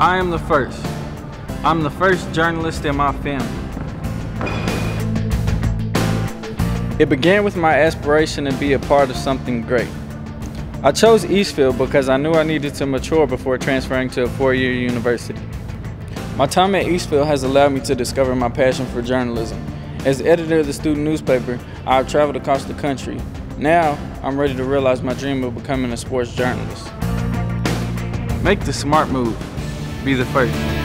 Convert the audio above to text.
I am the first. I'm the first journalist in my family. It began with my aspiration to be a part of something great. I chose Eastfield because I knew I needed to mature before transferring to a four-year university. My time at Eastfield has allowed me to discover my passion for journalism. As editor of the student newspaper, I have traveled across the country. Now, I'm ready to realize my dream of becoming a sports journalist. Make the smart move. Be the first.